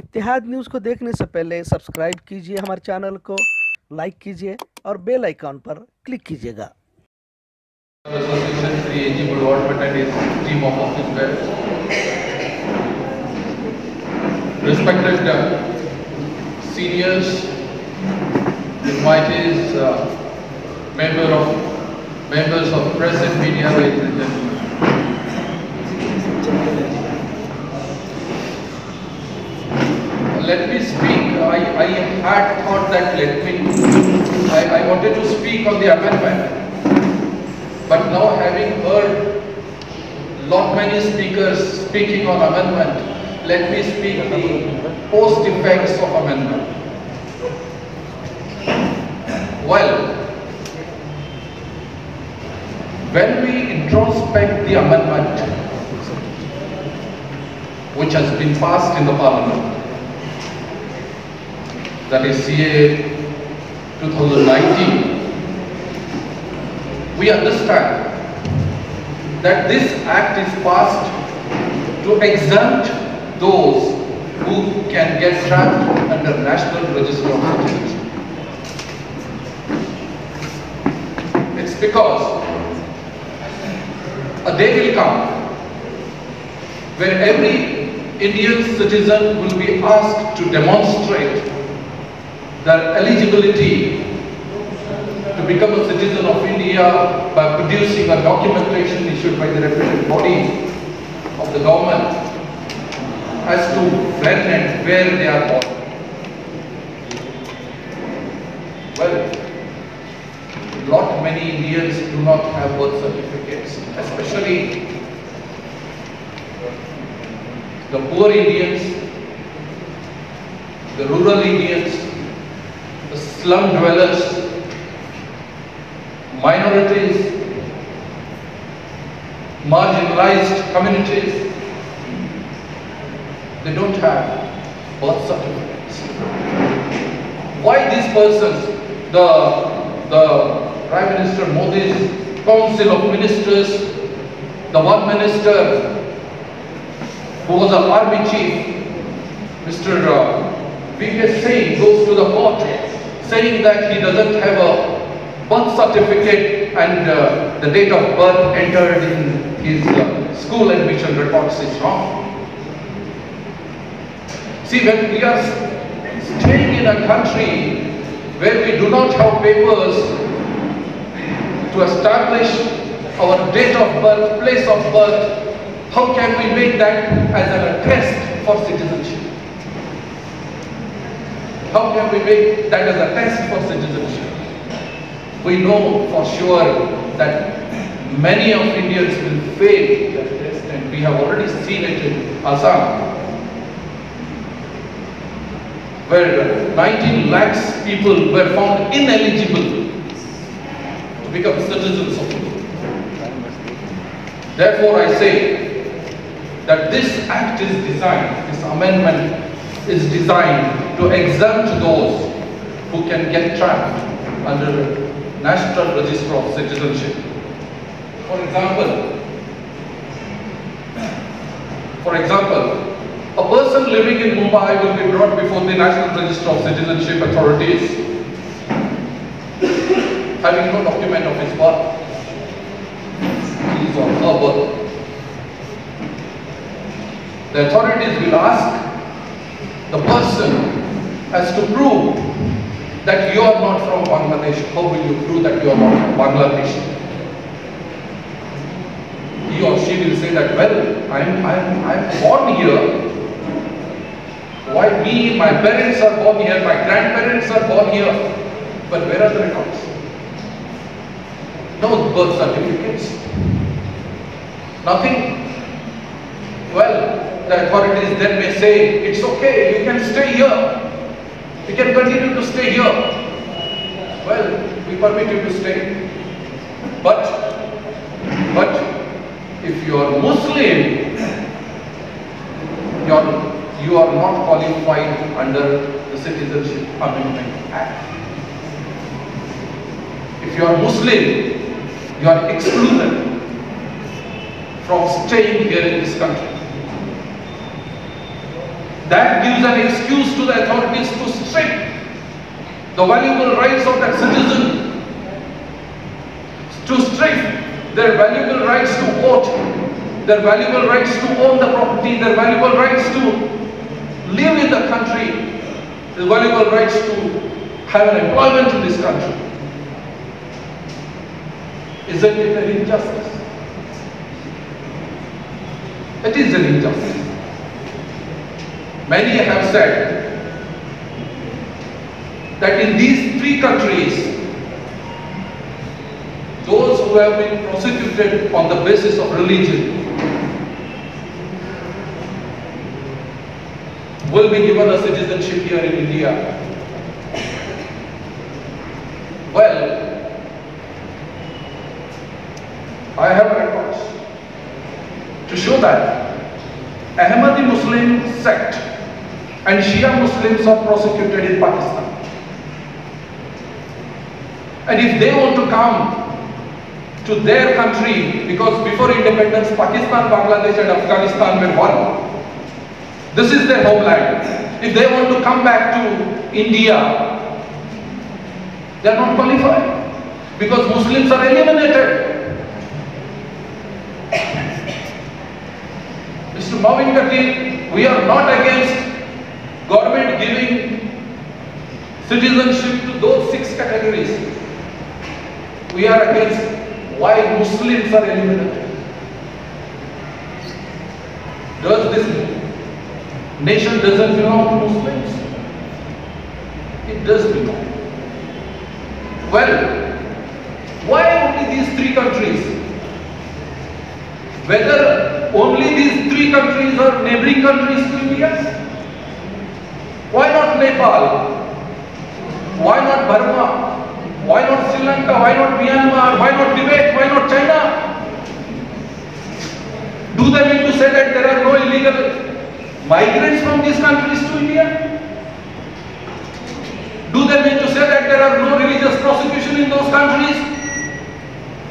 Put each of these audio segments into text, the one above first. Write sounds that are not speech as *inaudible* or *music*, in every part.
इतिहाद news को देखने से पहले सब्सक्राइब कीजिए हमारे चैनल को लाइक कीजिए और बेल आइकॉन पर क्लिक कीजिएगा. Respected uh, seniors, invitees, uh, member of members of press and media, ladies and gentlemen. Let me speak. I, I had thought that let me. I, I wanted to speak on the amendment. But now having heard lot many speakers speaking on amendment, let me speak the post effects of amendment. Well, when we introspect the amendment which has been passed in the parliament, that is CA 2019, we understand that this act is passed to exempt those who can get trapped under National Register of Citizens. It's because a day will come where every Indian citizen will be asked to demonstrate their eligibility to become a citizen of India by producing a documentation issued by the reputed body of the government as to when and where they are born. Well, lot many Indians do not have birth certificates, especially the poor Indians, the rural Indians, slum dwellers, minorities, marginalized communities, they don't have birth certificates. Why these persons, the, the Prime Minister Modi's Council of Ministers, the one minister who was an army chief, Mr. Uh, V.K. Singh goes to the court saying that he doesn't have a birth certificate and uh, the date of birth entered in his uh, school admission records is wrong. See, when we are staying in a country where we do not have papers to establish our date of birth, place of birth, how can we make that as an test for citizenship? How can we make that as a test for citizenship? We know for sure that many of Indians will fail that test and we have already seen it in Assam where 19 lakhs people were found ineligible to become citizens of India. Therefore I say that this act is designed, this amendment is designed to exempt those who can get trapped under National Register of Citizenship. For example, for example, a person living in Mumbai will be brought before the National Register of Citizenship authorities having no document of his birth. His or her birth. The authorities will ask the person as to prove that you are not from Bangladesh. How will you prove that you are not from Bangladesh? He or she will say that, well, I am, I am, I am born here. Why me, my parents are born here, my grandparents are born here. But where are the records? No birth certificates. Nothing. Well, the authorities then may say, it's okay, you can stay here. You can continue to stay here. Well, we permit you to stay. But, but if you are Muslim, you are, you are not qualified under the Citizenship Amendment Act. If you are Muslim, you are excluded from staying here in this country. That gives an excuse to the authorities to strip the valuable rights of that citizen, to strip their valuable rights to vote, their valuable rights to own the property, their valuable rights to live in the country, their valuable rights to have an employment in this country. Isn't it an injustice? It is an injustice. Many have said that in these three countries, those who have been prosecuted on the basis of religion will be given a citizenship here in India. Well, I have records to show that Ahmadi Muslim sect and Shia Muslims are prosecuted in Pakistan. And if they want to come to their country, because before independence, Pakistan, Bangladesh and Afghanistan were one. This is their homeland. If they want to come back to India, they are not qualified because Muslims are eliminated. Mr. Mawin Kati, we are not against government giving citizenship to those six categories. We are against why Muslims are eliminated. Does this nation doesn't belong to Muslims? It does belong. Well, why only these three countries? Whether only these three countries are neighboring countries to India? Why not Nepal? Why not Burma? Why not Sri Lanka? Why not Myanmar? Why not Tibet? Why not China? Do they mean to say that there are no illegal migrants from these countries to India? Do they mean to say that there are no religious prosecution in those countries?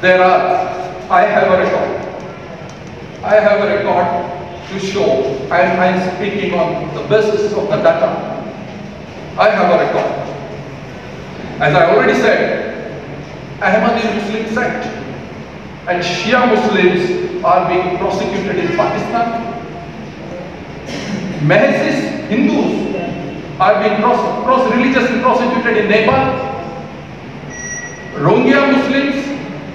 There are. I have a record. I have a record to show. I am speaking on the basis of the data. I have a record. As I already said, Ahmadi Muslim sect and Shia Muslims are being prosecuted in Pakistan. *coughs* Madhesis Hindus are being cross, cross religiously prosecuted in Nepal. Rohingya Muslims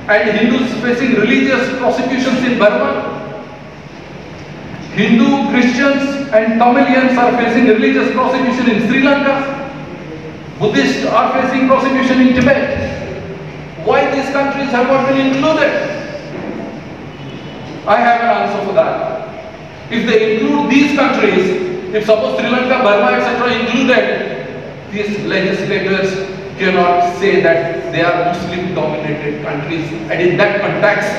and Hindus facing religious prosecutions in Burma. Hindu, Christians and Tamilians are facing religious prosecution in Sri Lanka. Buddhists are facing prosecution in Tibet. Why these countries have not been included? I have an answer for that. If they include these countries, if suppose Sri Lanka, Burma, etc. included, these legislators cannot say that they are Muslim dominated countries and in that context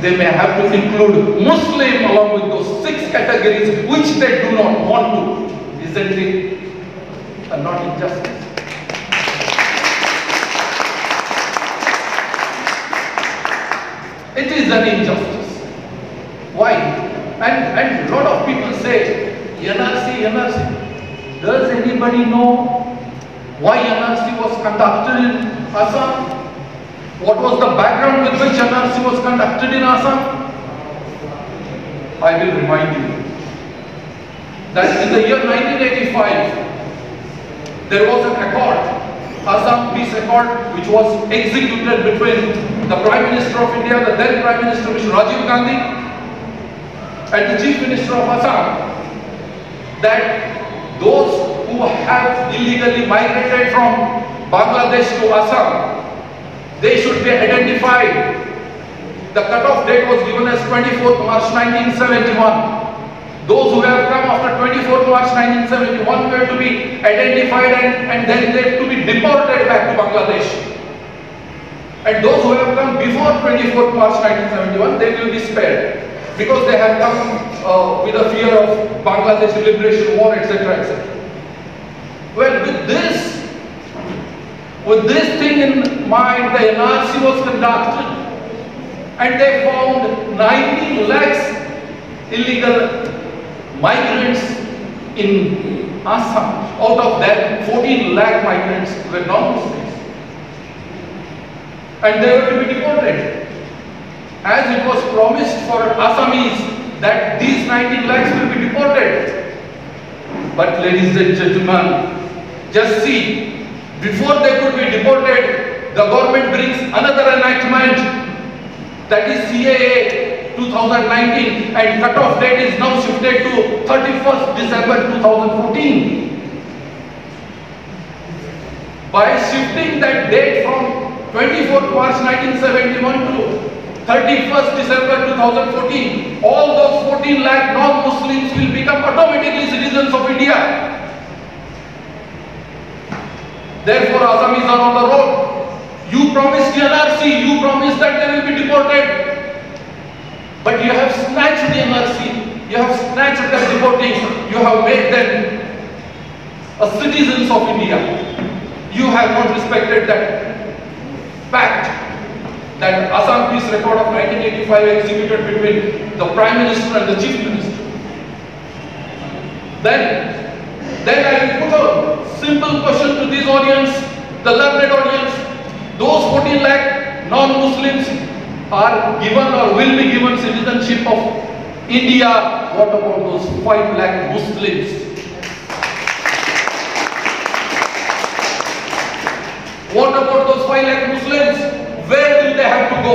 they may have to include Muslim along with those six categories which they do not want to. Isn't it not injustice? It is an injustice. Why? And and lot of people say NRC, NRC. Does anybody know why NRC was conducted in Assam? What was the background with which NRC was conducted in Assam? I will remind you that in the year 1985 there was an accord, Assam Peace Accord, which was executed between the Prime Minister of India, the then Prime Minister Mr. Rajiv Gandhi, and the Chief Minister of Assam, that those who have illegally migrated from Bangladesh to Assam, they should be identified. The cutoff date was given as 24th March 1971. Those who have come after 24th March 1971 were to be identified and, and then they to be deported back to Bangladesh. And those who have come before 24th March 1971, they will be spared because they have come uh, with a fear of Bangladesh liberation war, etc., etc. Well, with this, with this thing in mind, the NRC was conducted and they found 19 lakhs illegal migrants in Assam. Out of that, 14 lakh migrants were non-Muslims. And they were to be deported. As it was promised for Assamese that these 19 lakhs will be deported. But ladies and gentlemen, just see, before they could be deported, the government brings another enactment that is CAA 2019 and cut-off date is now shifted to 31st December 2014. By shifting that date from 24th March 1971 to 31st December 2014, all those 14 lakh non-Muslims will become automatically citizens of India. Therefore, Assamese are on the road. You promised the NRC, you promised that they will be deported. But you have snatched the NRC, you have snatched them deporting, you have made them a citizens of India. You have not respected that fact that Assam Peace Accord of 1985 executed between the Prime Minister and the Chief Minister. Then, then I will put a simple question to this audience, the learned audience. Those 14 lakh non-Muslims are given or will be given citizenship of India. What about those 5 lakh Muslims? What about those 5 lakh Muslims? Where do they have to go?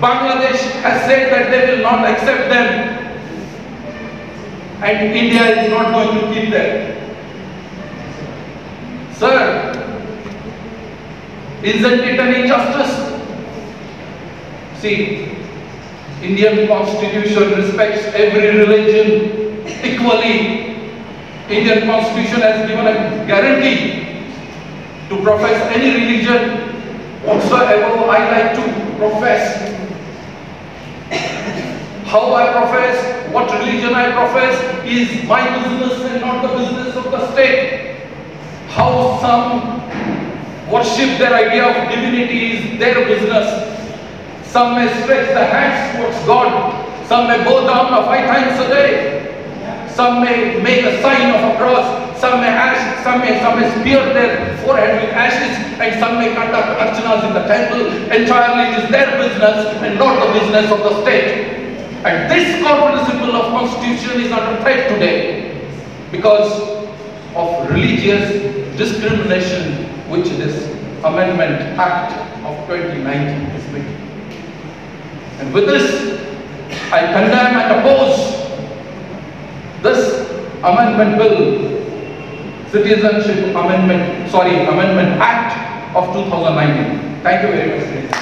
Bangladesh has said that they will not accept them and India is not going to keep them. Sir, isn't it an injustice? See, Indian constitution respects every religion equally. Indian constitution has given a guarantee to profess any religion whatsoever I like to profess. How I profess, what religion I profess is my business and not the business of the state. How some worship their idea of divinity is their business. Some may stretch the hands towards God. Some may bow down five times a day. Some may make a sign of a cross. Some may ash, some may, some may spear their forehead with ashes, and some may conduct archanas in the temple. Entirely it is their business and not the business of the state. And this core principle of constitution is under threat today because of religious discrimination which this Amendment Act of 2019 is making. And with this, I condemn and oppose this amendment bill, Citizenship Amendment, sorry, Amendment Act of 2019. Thank you very much.